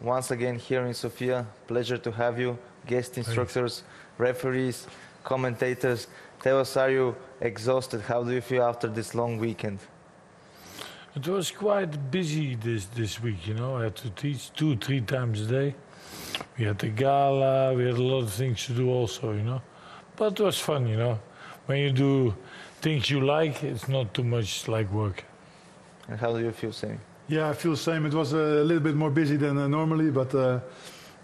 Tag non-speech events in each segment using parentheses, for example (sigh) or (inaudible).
once again here in Sofia. Pleasure to have you, guest instructors, referees, commentators. Tell us, are you exhausted? How do you feel after this long weekend? It was quite busy this, this week, you know. I had to teach two, three times a day. We had the gala, we had a lot of things to do also, you know. But it was fun, you know. When you do things you like, it's not too much like work. And how do you feel, Semmy? Yeah, I feel the same. It was a little bit more busy than uh, normally, but uh,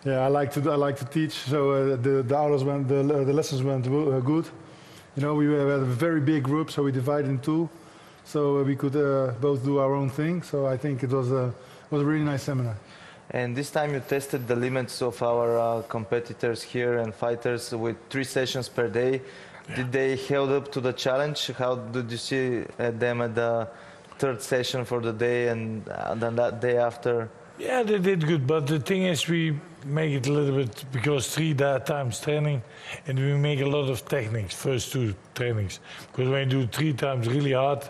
yeah, I like to I like to teach. So uh, the the hours went the, the lessons went uh, good. You know, we had a very big group, so we divided in two, so we could uh, both do our own thing. So I think it was a was a really nice seminar. And this time you tested the limits of our uh, competitors here and fighters with three sessions per day. Yeah. Did they held up to the challenge? How did you see them at the third session for the day and uh, then that day after? Yeah, they did good, but the thing is we make it a little bit, because three times training, and we make a lot of techniques, first two trainings. Because when you do three times really hard,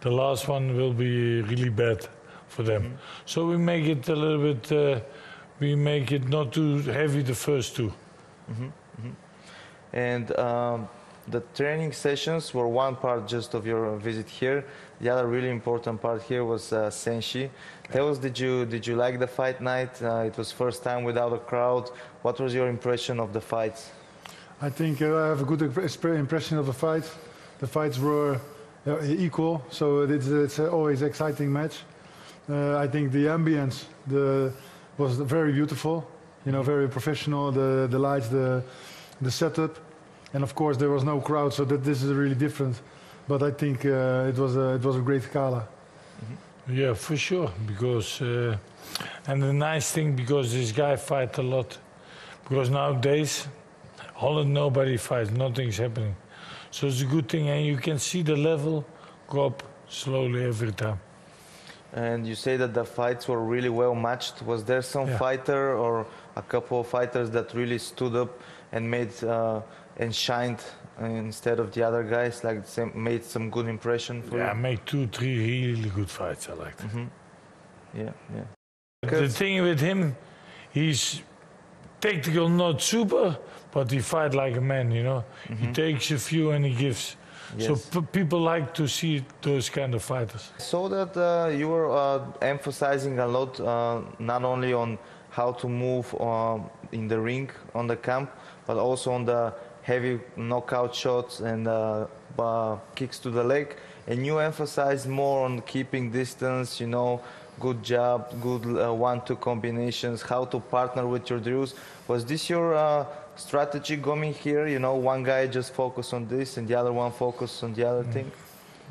the last one will be really bad for them. Mm -hmm. So we make it a little bit, uh, we make it not too heavy the first two. Mm -hmm. Mm -hmm. And um, the training sessions were one part just of your visit here. The other really important part here was uh, Senshi. Tell us, did you did you like the fight night? Uh, it was first time without a crowd. What was your impression of the fights? I think uh, I have a good impression of the fights. The fights were uh, equal, so it's, it's always exciting match. Uh, I think the ambience the, was very beautiful. You know, very professional. The the lights, the the setup and of course there was no crowd, so that this is really different. But I think uh, it was a, it was a great gala. Mm -hmm. Yeah, for sure. Because uh, and the nice thing because this guy fight a lot. Because nowadays, Holland nobody fights, nothing's happening. So it's a good thing, and you can see the level go up slowly every time. And you say that the fights were really well matched. Was there some yeah. fighter or a couple of fighters that really stood up and made uh, and shined instead of the other guys? Like made some good impression for yeah, you? Yeah, made two, three really good fights. I liked. Mm -hmm. Yeah, yeah. The thing with him, he's tactical, not super, but he fight like a man. You know, mm -hmm. he mm-hmm. takes a few and he gives. Yes. So people like to see those kind of fighters. So that uh, you were uh, emphasizing a lot, uh, not only on how to move uh, in the ring on the camp, but also on the heavy knockout shots and uh, uh, kicks to the leg. And you emphasize more on keeping distance, you know, good job, good uh, one-two combinations, how to partner with your drills. Was this your uh, strategy going here? You know, one guy just focus on this and the other one focus on the other mm. thing?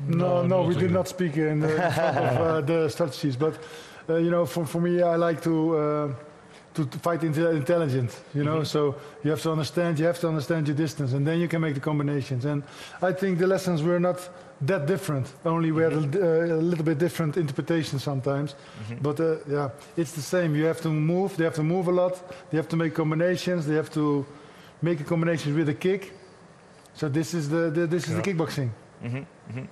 No, no, we did not speak in, the, of uh, (laughs) the strategies. But, uh, you know, for, for me, I like to to, to fight intelligent, you know. Mm -hmm. So you have to understand, you have to understand your distance, and then you can make the combinations. And I think the lessons were not that different. Only we had a, uh, a little bit different interpretation sometimes. Mm -hmm. But uh, yeah, it's the same. You have to move. They have to move a lot. They have to make combinations. They have to make a combination with a kick. So this is the, the this is yeah. the kickboxing. Mm -hmm.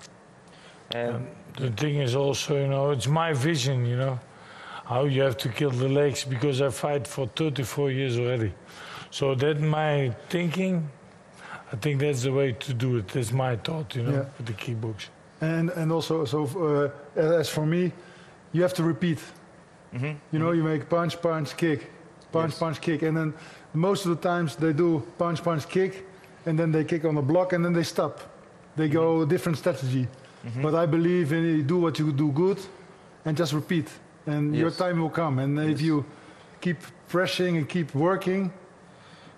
And the thing is also, you know, it's my vision, you know how you have to kill the legs because I fight for 34 years already. So that my thinking, I think that's the way to do it. That's my thought, you know, yeah. with the kickboxing. And and also, so uh, as for me, you have to repeat. Mm -hmm. You know, mm -hmm. you make punch, punch, kick, punch, yes. punch, kick, and then most of the times they do punch, punch, kick, and then they kick on the block, and then they stop. They go mm -hmm. different strategy. Mm-hmm. But I believe in you do what you do good, and just repeat and yes. your time will come. And yes. if you keep pressing and keep working,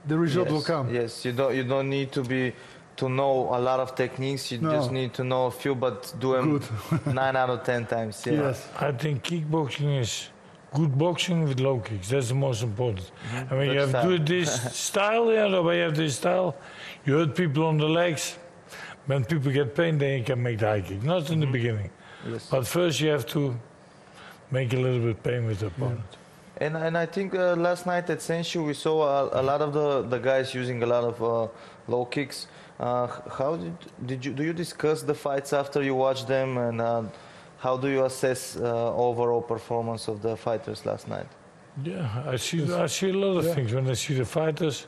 the result yes. will come. Yes, you don't you don't need to be to know a lot of techniques. You no. just need to know a few, but do them (laughs) nine out of ten times. Yeah. Yes, I think kickboxing is good boxing with low kicks. That's the most important. Mm -hmm. And when Good you have style. good this (laughs) style, yeah, when you have this style, you hurt people on the legs. When people get pain, then you can make the high kick. Not in mm -hmm. the mm-hmm. beginning. Yes. But first you have to make a little bit pain with the opponent. Yeah. And, and I think uh, last night at Senshi we saw a, a, lot of the, the guys using a lot of uh, low kicks. Uh, how did, did you do you discuss the fights after you watch them and uh, how do you assess uh, overall performance of the fighters last night? Yeah, I see. I see a lot of Yeah. things when I see the fighters.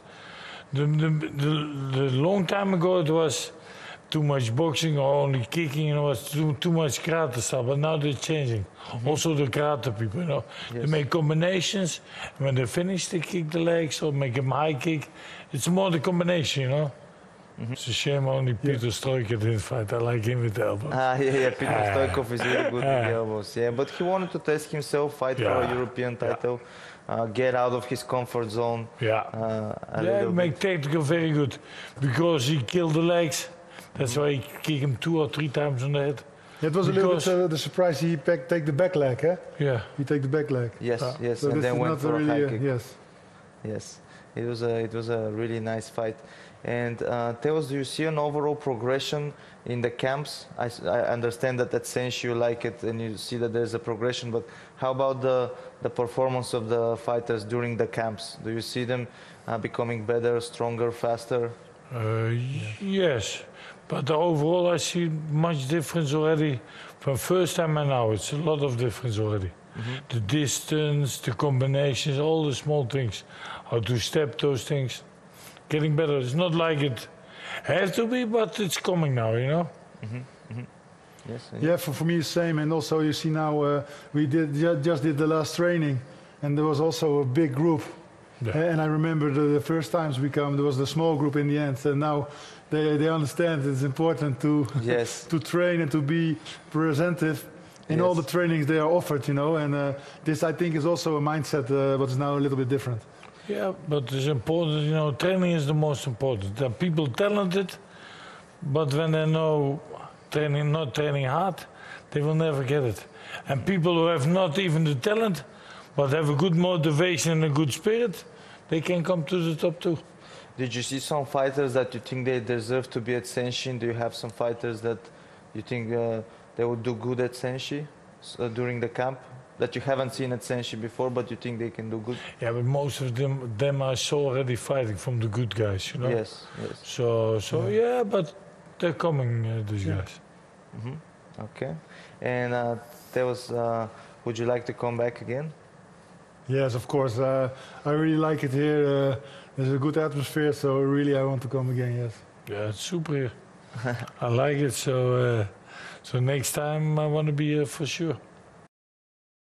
The, the, the, the long time ago it was too much boxing or only kicking, and it was too too much karate stuff. But now they're changing. Also the karate people, you know, they make combinations. When they finish, they kick the legs or make them high kick. It's more the combination, you know. It's a shame only Peter Stoikov didn't fight. I like him with the elbow. Ah, yeah, yeah. Peter Ah. Stoikov is really good with the elbows. Yeah, but he wanted to test himself, fight for a European title, uh, get out of his comfort zone. yeah. Uh, Yeah, little make bit. tactical very good because he killed the legs. That's why he kicked him two or three times on the head. It was a little bit Because- uh, the surprise he pack, take the back leg, eh? Yeah, He take the back leg. Yes, Ah. yes, So and this then is went not for a high uh, kick. yes. Yes, it was a it was a really nice fight. And uh, Teos, do you see an overall progression in the camps? I understand that at Senshi you like it and you see that there's a progression, but how about the the performance of the fighters during the camps? Do you see them uh, becoming better, stronger, faster? uh, y- yes. But overall, I see much difference already from first time and now. It's a lot of difference already. The distance, the combinations, all the small things, how to step those things, getting better. It's not like it has to be, but it's coming now. You know. Mm-hmm. Mm-hmm. Mm-hmm. Yes. and- Yeah, for, for me same. And also you see now uh, we did ju- just did the last training, and there was also a big group. Yeah. And I remember the, the first times we come, there was the small group in the end, and now they, they understand it's important to Yes. (laughs) to train and to be presentive in all the trainings they are offered, you know. And uh, this I think is also a mindset uh, what is now a little bit different. Yeah, but it's important, you know, training is the most important. There are people talented, but when they know training, not training hard, they will never get it. And people who have not even the talent, but have a good motivation and a good spirit, they can come to the top too. Did you see some fighters that you think they deserve to be at Senshin? Do you have some fighters that you think uh, they would do good at Senshi s- uh, during the camp that you haven't seen at Senshi before, but you think they can do good? Yeah, but most of them, them I saw already fighting from the good guys, you know. Yes, yes. So, so yeah, but they're coming, uh, these Yeah. guys. Okay. And uh, there was, uh, would you like to come back again? Yes, of course. Uh, I really like it here. Uh, there's a good atmosphere, so really I want to come again. Yes. Yeah, it's super here. (laughs) I like it. So, uh, so next time I want to be here for sure.